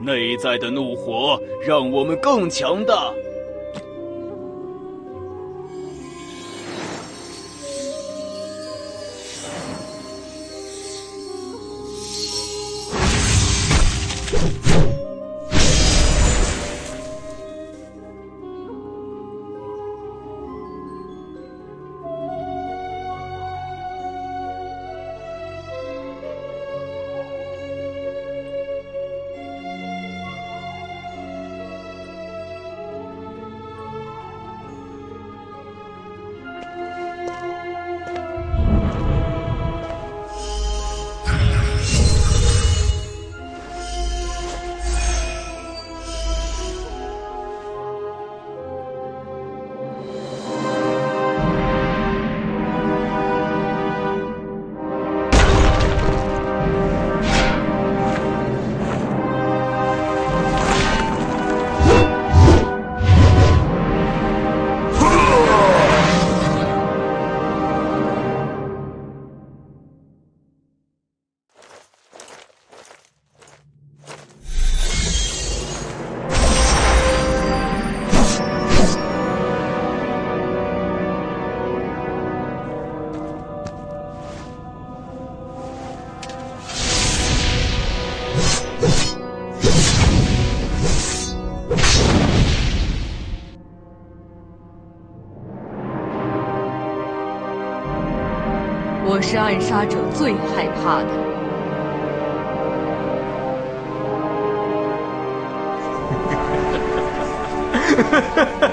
内在的怒火让我们更强大。我是暗杀者最害怕的。